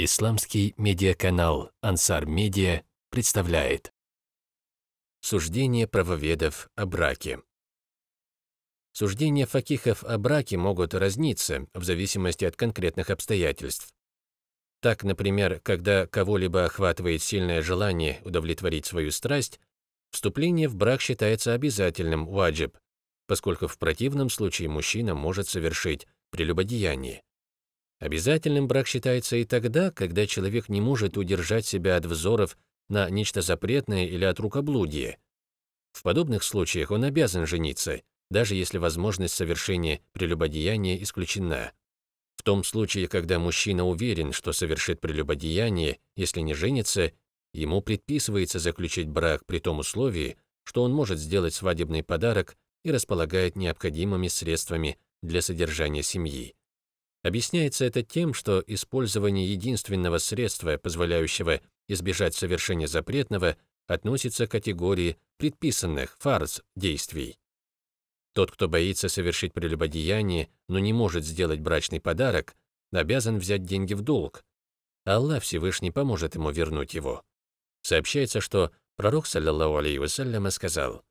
Исламский медиаканал «Ансар Медиа» представляет Суждение правоведов о браке Суждения факихов о браке могут разниться в зависимости от конкретных обстоятельств. Так, например, когда кого-либо охватывает сильное желание удовлетворить свою страсть, вступление в брак считается обязательным ваджиб, поскольку в противном случае мужчина может совершить прелюбодеяние. Обязательным брак считается и тогда, когда человек не может удержать себя от взоров на нечто запретное или от рукоблудия. В подобных случаях он обязан жениться, даже если возможность совершения прелюбодеяния исключена. В том случае, когда мужчина уверен, что совершит прелюбодеяние, если не женится, ему предписывается заключить брак при том условии, что он может сделать свадебный подарок и располагает необходимыми средствами для содержания семьи. Объясняется это тем, что использование единственного средства, позволяющего избежать совершения запретного, относится к категории предписанных фарз действий. Тот, кто боится совершить прелюбодеяние, но не может сделать брачный подарок, обязан взять деньги в долг. Аллах Всевышний поможет ему вернуть его. Сообщается, что пророк, саллиллаху алейхи вассаляма, сказал,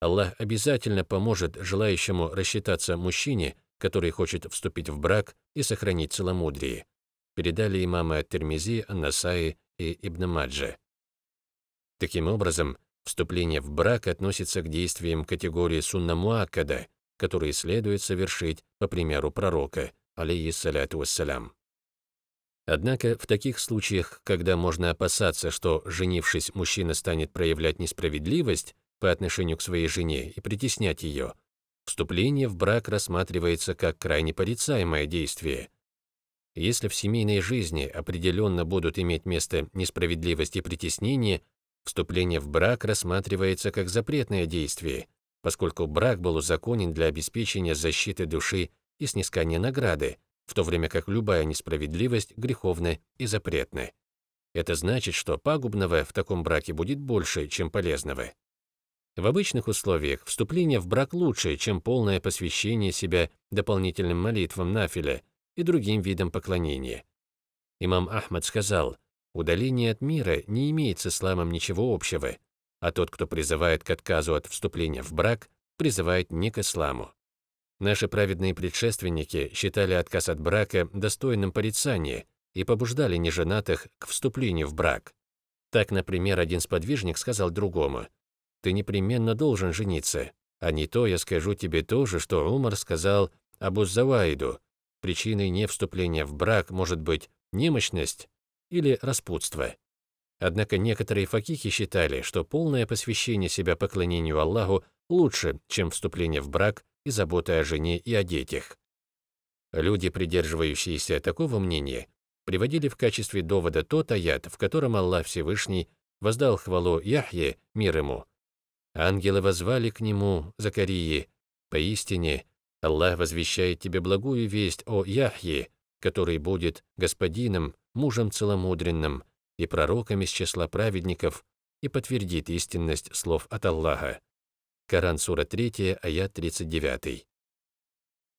«Аллах обязательно поможет желающему рассчитаться мужчине, который хочет вступить в брак и сохранить целомудрие, передали имамы Термизи, Аннасаи и Ибн Маджа. Таким образом, вступление в брак относится к действиям категории сунна муаккада, которые следует совершить по примеру пророка, алейхиссаляту вассалям. Однако в таких случаях, когда можно опасаться, что, женившись, мужчина станет проявлять несправедливость по отношению к своей жене и притеснять ее, Вступление в брак рассматривается как крайне порицаемое действие. Если в семейной жизни определенно будут иметь место несправедливость и притеснение, вступление в брак рассматривается как запретное действие, поскольку брак был узаконен для обеспечения защиты души и снискания награды, в то время как любая несправедливость греховна и запретна. Это значит, что пагубного в таком браке будет больше, чем полезного. В обычных условиях вступление в брак лучше, чем полное посвящение себя дополнительным молитвам нафиля и другим видам поклонения. Имам Ахмад сказал, удаление от мира не имеет с исламом ничего общего, а тот, кто призывает к отказу от вступления в брак, призывает не к исламу. Наши праведные предшественники считали отказ от брака достойным порицания и побуждали неженатых к вступлению в брак. Так, например, один сподвижник сказал другому, ты непременно должен жениться. А не то я скажу тебе то же, что Умар сказал Абу Заваиду. Причиной невступления в брак может быть немощность или распутство. Однако некоторые факихи считали, что полное посвящение себя поклонению Аллаху лучше, чем вступление в брак и забота о жене и о детях. Люди, придерживающиеся такого мнения, приводили в качестве довода тот аят, в котором Аллах Всевышний воздал хвалу Яхье, мир ему, Ангелы возвали к нему, Закарии, «Поистине, Аллах возвещает тебе благую весть о Яхье, который будет господином, мужем целомудренным и пророком из числа праведников и подтвердит истинность слов от Аллаха». Коран, сура 3, аят 39.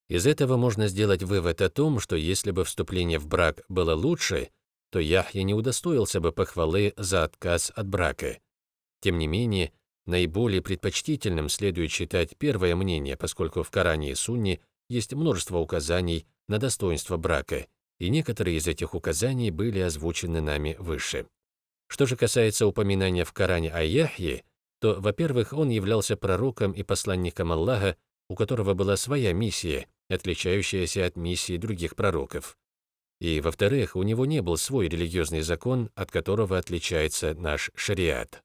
Из этого можно сделать вывод о том, что если бы вступление в брак было лучше, то Яхья не удостоился бы похвалы за отказ от брака. Тем не менее, Наиболее предпочтительным следует считать первое мнение, поскольку в Коране и Сунне есть множество указаний на достоинство брака, и некоторые из этих указаний были озвучены нами выше. Что же касается упоминания в Коране о Яхье, то, во-первых, он являлся пророком и посланником Аллаха, у которого была своя миссия, отличающаяся от миссии других пророков. И, во-вторых, у него не был свой религиозный закон, от которого отличается наш шариат.